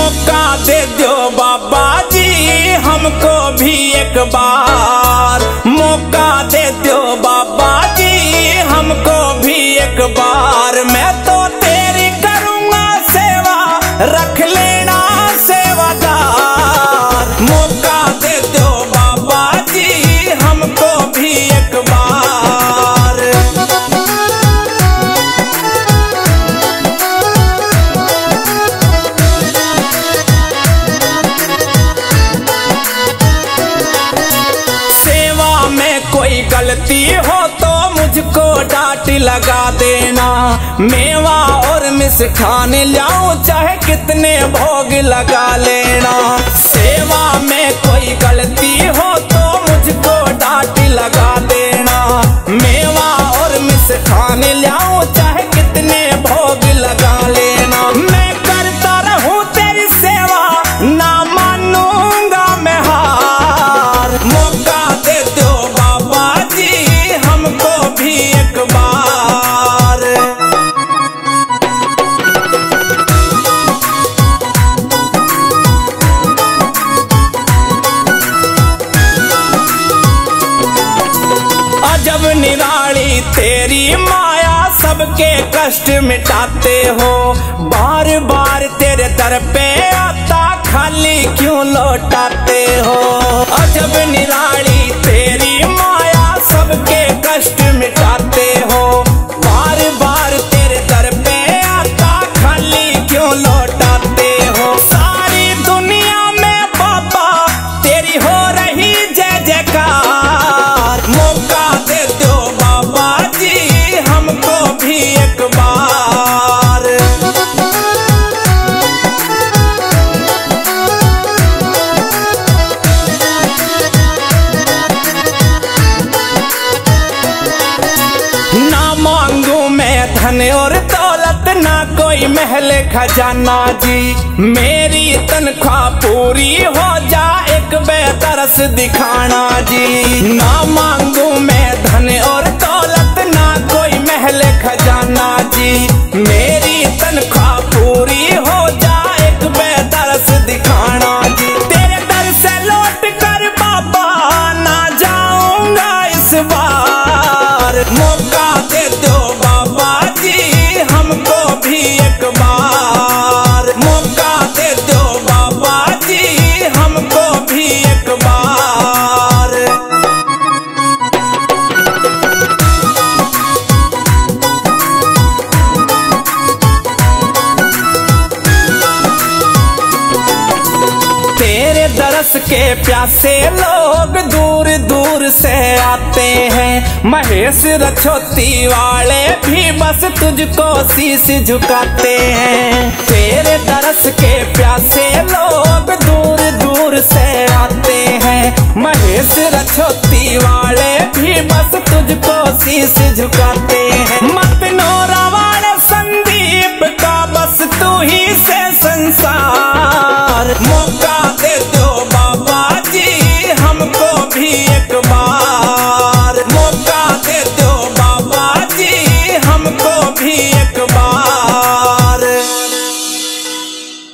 मौका दे दो बाबा जी हमको भी एक बार। कोई हो तो मुझको डांट लगा देना। मेवा और मिस खाने लाऊं चाहे कितने भोग लगा लेना। सेवा में तेरी माया सबके कष्ट मिटाते हो। बार बार तेरे दर पे आता, खाली क्यों लौटाते हो? अजब निराली कोई महल खजाना जी। मेरी तनख्वाह पूरी हो जा, एक बेतरस दिखाना जी। ना मांगू मैं धन और दौलत, ना कोई महल खजाना जी। मेरी तनख्वाह पूरी दरस के प्यासे लोग दूर दूर से आते हैं। महेश रछोती वाले भी बस तुझको शीश झुकाते हैं। तेरे दरस के प्यासे लोग दूर दूर से आते हैं। महेश रछोती वाले भी बस तुझको शीश झुकाते